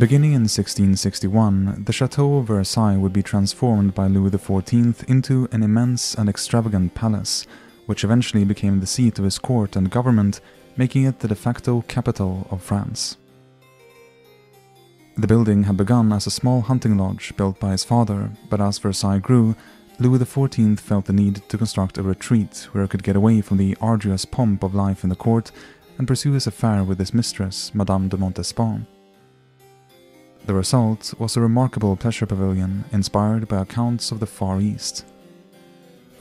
Beginning in 1661, the Chateau of Versailles would be transformed by Louis XIV into an immense and extravagant palace, which eventually became the seat of his court and government, making it the de facto capital of France. The building had begun as a small hunting lodge built by his father, but as Versailles grew, Louis XIV felt the need to construct a retreat where he could get away from the arduous pomp of life in the court and pursue his affair with his mistress, Madame de Montespan. The result was a remarkable pleasure pavilion inspired by accounts of the Far East.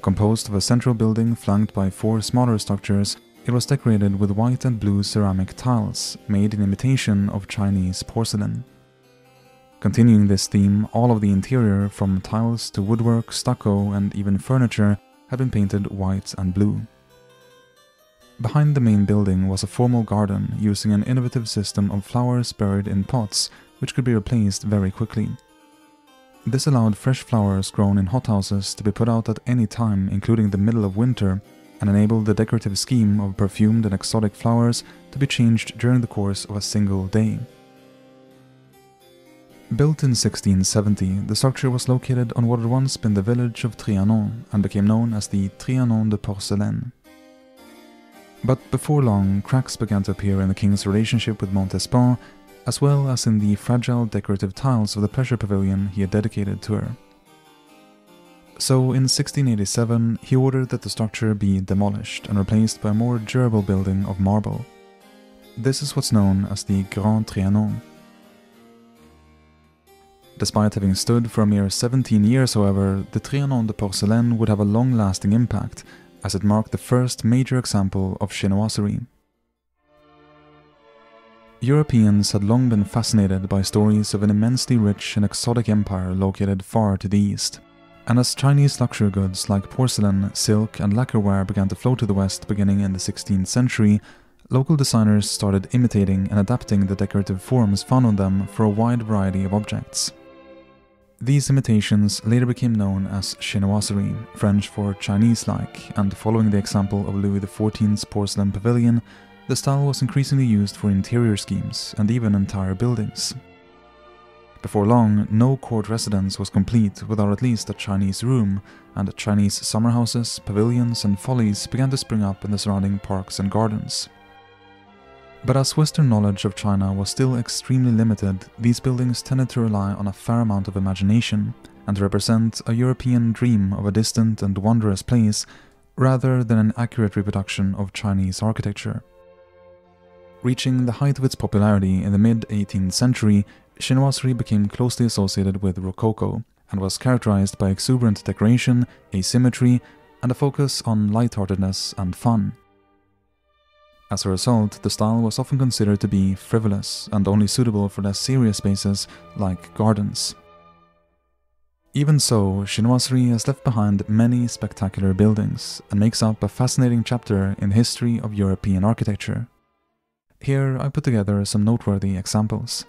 Composed of a central building flanked by four smaller structures, it was decorated with white and blue ceramic tiles made in imitation of Chinese porcelain. Continuing this theme, all of the interior, from tiles to woodwork, stucco, and even furniture, had been painted white and blue. Behind the main building was a formal garden using an innovative system of flowers buried in pots, which could be replaced very quickly. This allowed fresh flowers grown in hothouses to be put out at any time, including the middle of winter, and enabled the decorative scheme of perfumed and exotic flowers to be changed during the course of a single day. Built in 1670, the structure was located on what had once been the village of Trianon and became known as the Trianon de Porcelaine. But before long, cracks began to appear in the king's relationship with Montespan, as well as in the fragile decorative tiles of the pleasure pavilion he had dedicated to her. So in 1687, he ordered that the structure be demolished and replaced by a more durable building of marble. This is what's known as the Grand Trianon. Despite having stood for a mere 17 years, however, the Trianon de Porcelaine would have a long lasting impact, as it marked the first major example of chinoiserie. Europeans had long been fascinated by stories of an immensely rich and exotic empire located far to the east. And as Chinese luxury goods like porcelain, silk, and lacquerware began to flow to the west beginning in the 16th century, local designers started imitating and adapting the decorative forms found on them for a wide variety of objects. These imitations later became known as chinoiserie, French for Chinese-like, and following the example of Louis XIV's porcelain pavilion, the style was increasingly used for interior schemes and even entire buildings. Before long, no court residence was complete without at least a Chinese room, and Chinese summer houses, pavilions, and follies began to spring up in the surrounding parks and gardens. But as Western knowledge of China was still extremely limited, these buildings tended to rely on a fair amount of imagination and represent a European dream of a distant and wondrous place rather than an accurate reproduction of Chinese architecture. Reaching the height of its popularity in the mid 18th century, chinoiserie became closely associated with Rococo and was characterized by exuberant decoration, asymmetry, and a focus on lightheartedness and fun. As a result, the style was often considered to be frivolous and only suitable for less serious spaces like gardens. Even so, chinoiserie has left behind many spectacular buildings and makes up a fascinating chapter in the history of European architecture. Here I put together some noteworthy examples.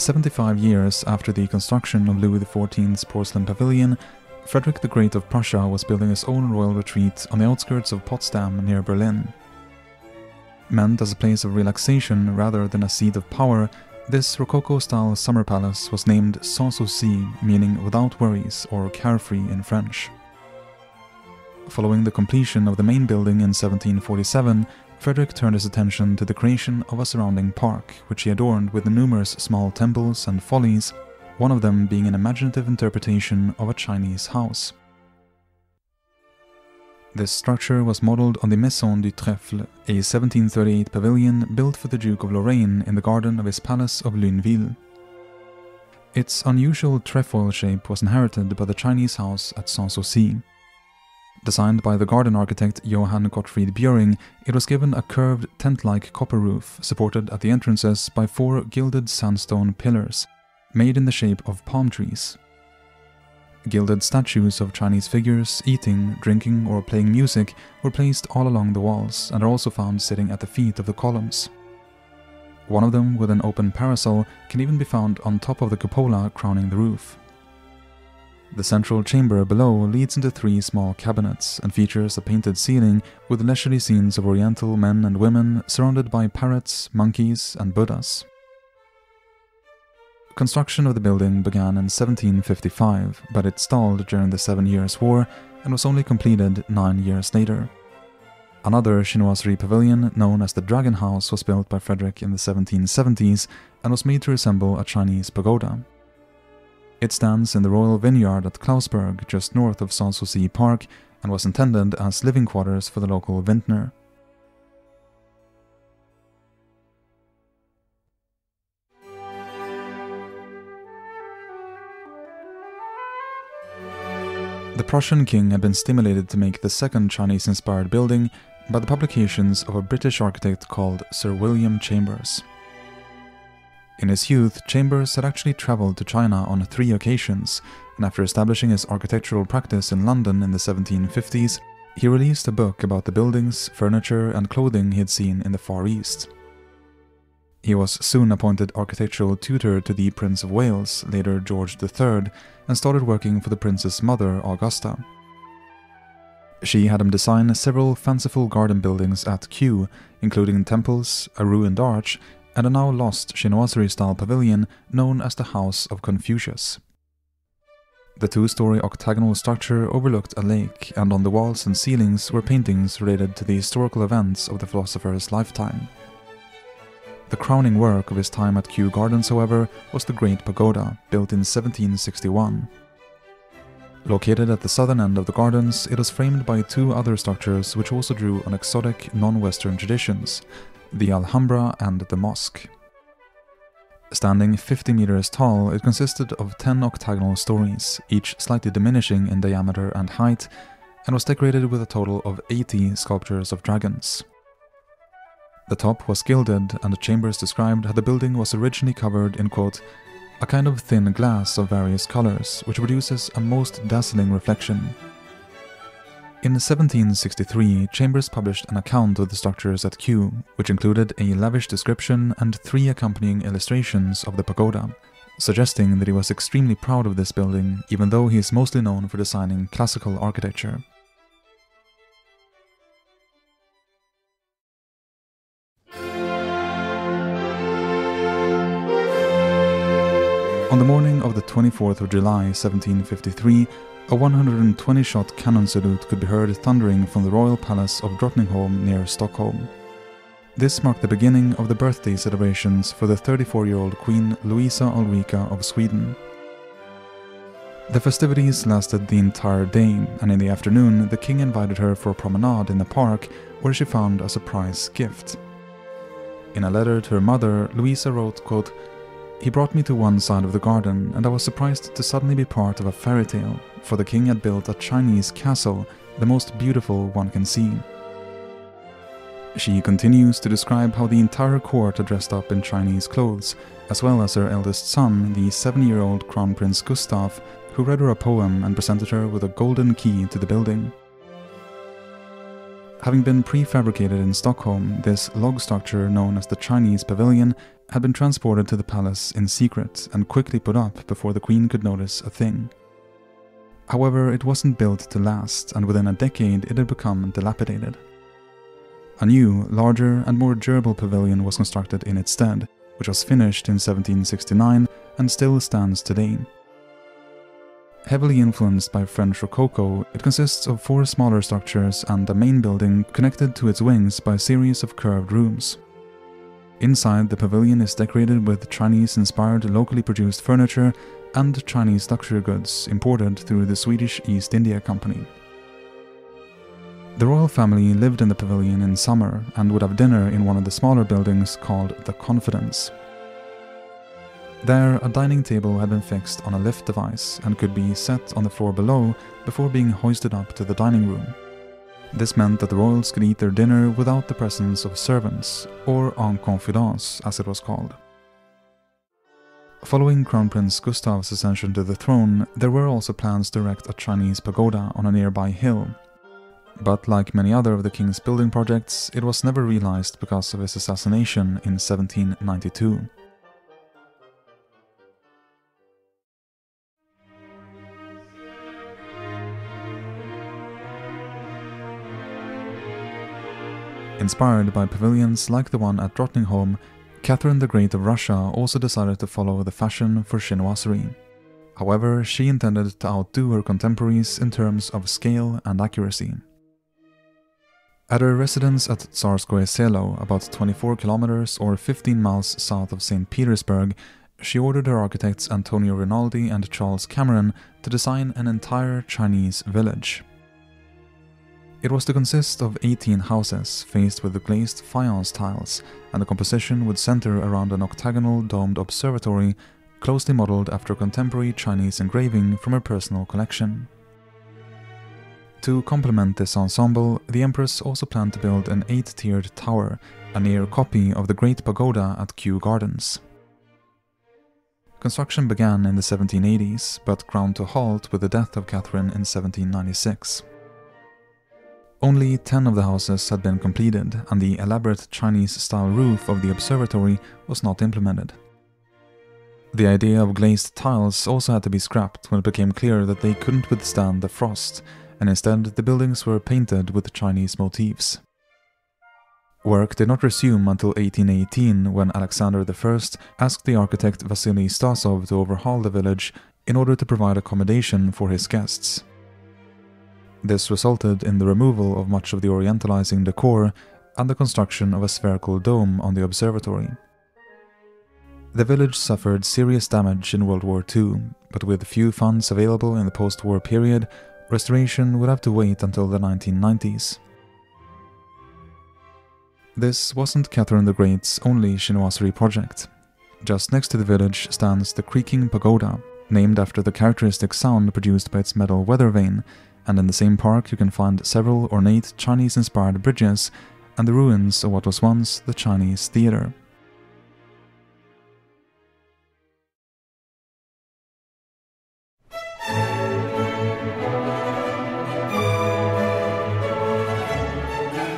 75 years after the construction of Louis XIV's porcelain pavilion, Frederick the Great of Prussia was building his own royal retreat on the outskirts of Potsdam near Berlin. Meant as a place of relaxation rather than a seat of power, this Rococo-style summer palace was named Sans Souci, meaning without worries or carefree in French. Following the completion of the main building in 1747, Frederick turned his attention to the creation of a surrounding park, which he adorned with numerous small temples and follies, one of them being an imaginative interpretation of a Chinese house. This structure was modeled on the Maison du Trèfle, a 1738 pavilion built for the Duke of Lorraine in the garden of his palace of Lunéville. Its unusual trefoil shape was inherited by the Chinese house at Sanssouci. Designed by the garden architect Johann Gottfried Büring, it was given a curved tent-like copper roof supported at the entrances by four gilded sandstone pillars, made in the shape of palm trees. Gilded statues of Chinese figures eating, drinking, or playing music were placed all along the walls and are also found sitting at the feet of the columns. One of them, with an open parasol, can even be found on top of the cupola crowning the roof. The central chamber below leads into three small cabinets and features a painted ceiling with leisurely scenes of oriental men and women surrounded by parrots, monkeys, and Buddhas. Construction of the building began in 1755, but it stalled during the Seven Years' War and was only completed nine years later. Another chinoiserie pavilion, known as the Dragon House, was built by Frederick in the 1770s and was made to resemble a Chinese pagoda. It stands in the royal vineyard at Klausberg, just north of Sanssouci Park, and was intended as living quarters for the local vintner. Prussian king had been stimulated to make the second Chinese inspired building by the publications of a British architect called Sir William Chambers. In his youth, Chambers had actually travelled to China on three occasions, and after establishing his architectural practice in London in the 1750s, he released a book about the buildings, furniture, and clothing he had seen in the Far East. He was soon appointed architectural tutor to the Prince of Wales, later George III, and started working for the prince's mother, Augusta. She had him design several fanciful garden buildings at Kew, including temples, a ruined arch, and a now lost chinoiserie style pavilion known as the House of Confucius. The two story octagonal structure overlooked a lake, and on the walls and ceilings were paintings related to the historical events of the philosopher's lifetime. The crowning work of his time at Kew Gardens, however, was the Great Pagoda, built in 1761. Located at the southern end of the gardens, it was framed by two other structures which also drew on exotic, non-Western traditions, the Alhambra and the mosque. Standing 50 meters tall, it consisted of 10 octagonal stories, each slightly diminishing in diameter and height, and was decorated with a total of 80 sculptures of dragons. The top was gilded, and the chambers described how the building was originally covered in, quote, a kind of thin glass of various colors, which produces a most dazzling reflection. In 1763, Chambers published an account of the structures at Kew, which included a lavish description and three accompanying illustrations of the pagoda, suggesting that he was extremely proud of this building, even though he is mostly known for designing classical architecture. The morning of the 24th of July 1753, a 120 shot cannon salute could be heard thundering from the royal palace of Drottningholm near Stockholm. This marked the beginning of the birthday celebrations for the 34 year old Queen Louisa Ulrika of Sweden. The festivities lasted the entire day, and in the afternoon, the king invited her for a promenade in the park where she found a surprise gift. In a letter to her mother, Louisa wrote, quote, he brought me to one side of the garden, and I was surprised to suddenly be part of a fairy tale, for the king had built a Chinese castle, the most beautiful one can see. She continues to describe how the entire court had dressed up in Chinese clothes, as well as her eldest son, the seven year old Crown Prince Gustav, who read her a poem and presented her with a golden key to the building. Having been prefabricated in Stockholm, this log structure known as the Chinese Pavilion had been transported to the palace in secret and quickly put up before the queen could notice a thing. However, it wasn't built to last, and within a decade it had become dilapidated. A new, larger, and more durable pavilion was constructed in its stead, which was finished in 1769 and still stands today. Heavily influenced by French Rococo, it consists of four smaller structures and a main building connected to its wings by a series of curved rooms. Inside, the pavilion is decorated with Chinese inspired locally produced furniture and Chinese luxury goods imported through the Swedish East India Company. The royal family lived in the pavilion in summer and would have dinner in one of the smaller buildings called the Confidence. There, a dining table had been fixed on a lift device and could be set on the floor below before being hoisted up to the dining room. This meant that the royals could eat their dinner without the presence of servants, or en confidence as it was called. Following Crown Prince Gustav's ascension to the throne, there were also plans to erect a Chinese pagoda on a nearby hill. But like many other of the king's building projects, it was never realized because of his assassination in 1792. Inspired by pavilions like the one at Drottningholm, Catherine the Great of Russia also decided to follow the fashion for chinoiserie. However, she intended to outdo her contemporaries in terms of scale and accuracy. At her residence at Tsarskoye Selo, about 24 kilometers or 15 miles south of St. Petersburg, she ordered her architects Antonio Rinaldi and Charles Cameron to design an entire Chinese village. It was to consist of 18 houses faced with glazed faience tiles, and the composition would center around an octagonal domed observatory closely modeled after a contemporary Chinese engraving from her personal collection. To complement this ensemble, the Empress also planned to build an eight-tiered tower, a near copy of the Great Pagoda at Kew Gardens. Construction began in the 1780s, but ground to halt with the death of Catherine in 1796. Only 10 of the houses had been completed, and the elaborate Chinese-style roof of the observatory was not implemented. The idea of glazed tiles also had to be scrapped when it became clear that they couldn't withstand the frost, and instead the buildings were painted with Chinese motifs. Work did not resume until 1818 when Alexander I asked the architect Vasily Stasov to overhaul the village in order to provide accommodation for his guests. This resulted in the removal of much of the orientalizing decor and the construction of a spherical dome on the observatory. The village suffered serious damage in World War II, but with few funds available in the post-war period, restoration would have to wait until the 1990s. This wasn't Catherine the Great's only chinoiserie project. Just next to the village stands the Creaking Pagoda, named after the characteristic sound produced by its metal weather vane, and in the same park you can find several ornate Chinese-inspired bridges and the ruins of what was once the Chinese theater.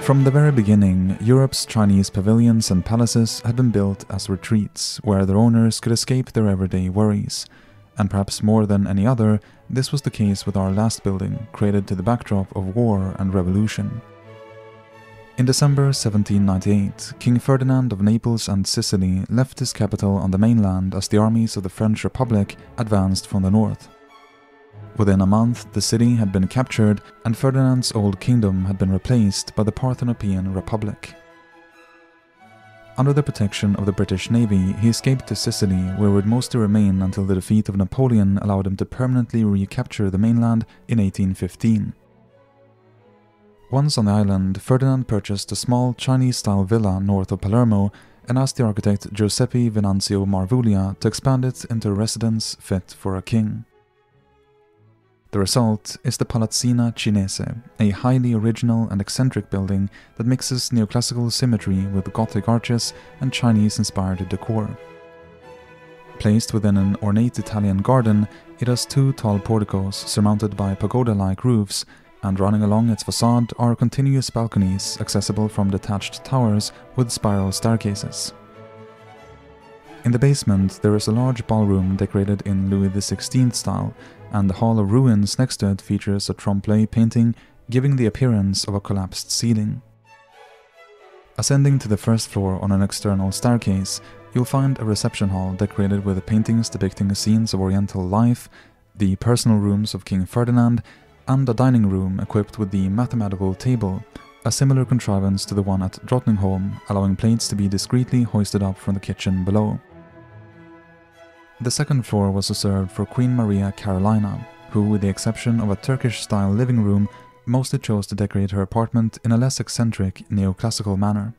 From the very beginning, Europe's Chinese pavilions and palaces had been built as retreats, where their owners could escape their everyday worries – and perhaps more than any other, this was the case with our last building, created to the backdrop of war and revolution. In December 1798, King Ferdinand of Naples and Sicily left his capital on the mainland as the armies of the French Republic advanced from the north. Within a month, the city had been captured and Ferdinand's old kingdom had been replaced by the Parthenopean Republic. Under the protection of the British Navy, he escaped to Sicily, where he would mostly remain until the defeat of Napoleon allowed him to permanently recapture the mainland in 1815. Once on the island, Ferdinand purchased a small Chinese-style villa north of Palermo and asked the architect Giuseppe Venanzio Marvuglia to expand it into a residence fit for a king. The result is the Palazzina Cinese, a highly original and eccentric building that mixes neoclassical symmetry with Gothic arches and Chinese-inspired decor. Placed within an ornate Italian garden, it has two tall porticos surmounted by pagoda-like roofs, and running along its facade are continuous balconies accessible from detached towers with spiral staircases. In the basement, there is a large ballroom decorated in Louis XVI style, and the Hall of Ruins next to it features a trompe-l'oeil painting giving the appearance of a collapsed ceiling. Ascending to the first floor on an external staircase, you'll find a reception hall decorated with paintings depicting scenes of Oriental life, the personal rooms of King Ferdinand, and a dining room equipped with the mathematical table, a similar contrivance to the one at Drottningholm, allowing plates to be discreetly hoisted up from the kitchen below. The second floor was reserved for Queen Maria Carolina, who, with the exception of a Turkish-style living room, mostly chose to decorate her apartment in a less eccentric neoclassical manner.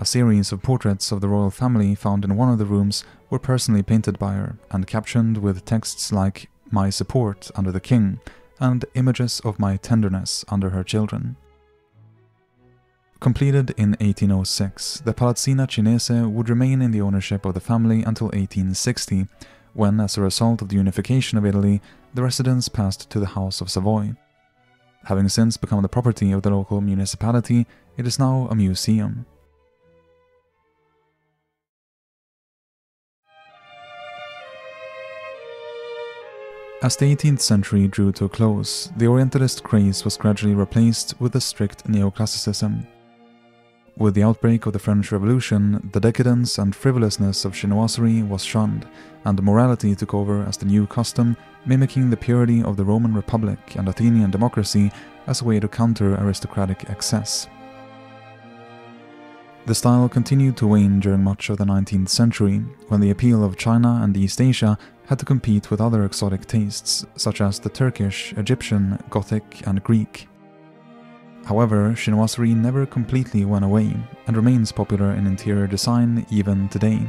A series of portraits of the royal family found in one of the rooms were personally painted by her and captioned with texts like My support under the king and images of my tenderness under her children. Completed in 1806, the Palazzina Cinese would remain in the ownership of the family until 1860, when, as a result of the unification of Italy, the residence passed to the House of Savoy. Having since become the property of the local municipality, it is now a museum. As the 18th century drew to a close, the Orientalist craze was gradually replaced with a strict neoclassicism. With the outbreak of the French Revolution, the decadence and frivolousness of chinoiserie was shunned, and morality took over as the new custom, mimicking the purity of the Roman Republic and Athenian democracy as a way to counter aristocratic excess. The style continued to wane during much of the 19th century, when the appeal of China and East Asia had to compete with other exotic tastes, such as the Turkish, Egyptian, Gothic, and Greek. However, chinoiserie never completely went away and remains popular in interior design even today.